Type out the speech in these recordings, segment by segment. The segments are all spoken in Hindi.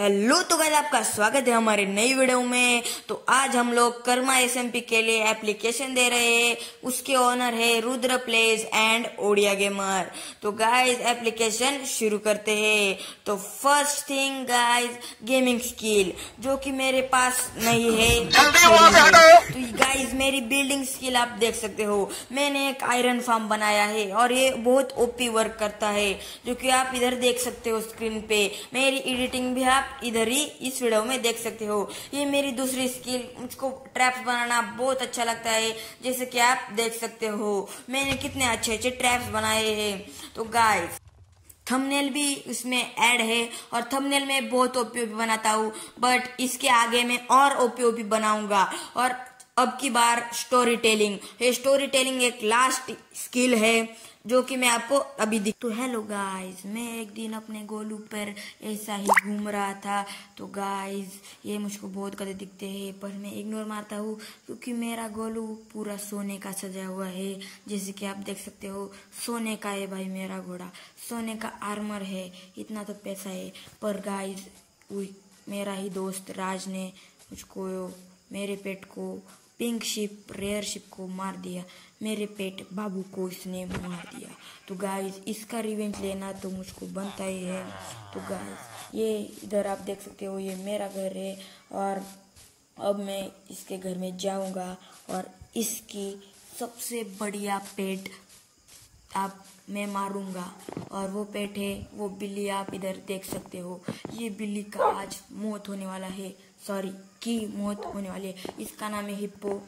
हेलो तो गाइस आपका स्वागत है हमारे नई वीडियो में। तो आज हम लोग कर्मा एसएमपी के लिए एप्लीकेशन दे रहे हैं। उसके ओनर है Rudra plays and Odia gamer. तो गाइस एप्लीकेशन शुरू करते हैं। तो first thing guys gaming skill जो कि मेरे पास नहीं है तो गाइस मेरी बिल्डिंग स्किल आप देख सकते हो। मैंने एक आयरन फार्म बनाया है और ये बहुत ओपी वर्क करता है जो कि आप इधर देख सकते हो स्क्रीन पे। मेरी एडिटिंग भी आप इधर ही इस वीडियो में देख सकते हो। ये मेरी दूसरी स्किल मुझको ट्रैप्स बनाना बहुत अच्छा लगता है, जैसे कि आप देख सकते हो। मैंने कितने अच्छे अच्छे ट्रैप्स बनाए हैं। तो गाइस थंबनेल भी उसमें ऐड है और थंबनेल में बहुत ओपीओपी बनाता हूँ बट इसके आगे मैं और ओपीओपी बनाऊँगा। और अब की बार स्टोरी टेलिंग ये स्टोरी टेलिंग एक लास्ट स्किल है, जो कि मैं आपको अभी दिख तो हेलो गाइस मैं एक दिन अपने गोलू पर ऐसा ही घूम रहा था। तो गाइस ये मुझको बहुत कदे दिखते हैं, पर मैं इग्नोर मारता हूँ, क्योंकि मेरा गोलू पूरा सोने का सजा हुआ है। जैसे कि आप देख सकते हो, सोने का है भाई मेरा घोड़ा। सोने का आर्मर है, इतना तो पैसा है। पर गाइस मेरा ही दोस्त राज ने मुझको, मेरे पेट को पिंक शिप, रेयर शिप को मार दिया। मेरे पेट, बाबू को इसने मार दिया। तो गाइस इसका रिवेंज लेना तो मुझको बनता ही है। तो गाइस ये इधर आप देख सकते हो, ये मेरा घर है। और अब मैं इसके घर में जाऊँगा। और इसकी सबसे बढ़िया पेट आप, मैं मारूँगा। और वो पेट है वो बिल्ली आप इधर देख सकते हो। ये बिल्ली का आज मौत होने वाला है। सॉरी की मौत होने वाली है। इसका नाम है हिप्पो।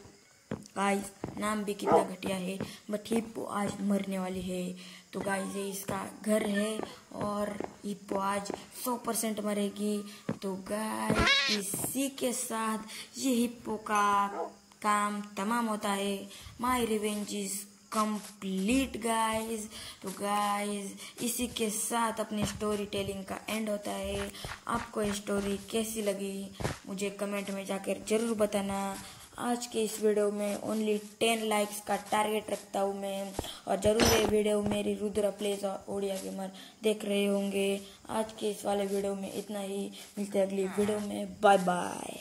गाइस नाम भी कितना घटिया है बट हिप्पो आज मरने वाली है। तो गाइस ये इसका घर है और हिप्पो आज सौ परसेंट मरेगी। तो गाइस इसी के साथ ये हिप्पो का काम तमाम होता है। My revenge is complete guys तो गाइस इसी के साथ अपनी स्टोरी टेलिंग का एंड होता है। आपको ये स्टोरी कैसी लगी, मुझे कमेंट में जाकर ज़रूर बताना। आज के इस वीडियो में ओनली टेन लाइक्स का टारगेट रखता हूँ मैं। और ज़रूर ये वीडियो मेरी रुद्र प्लेस और ओडिया गेमर देख रहे होंगे। आज के इस वाले वीडियो में इतना ही। मिलते अगली वीडियो में। Bye bye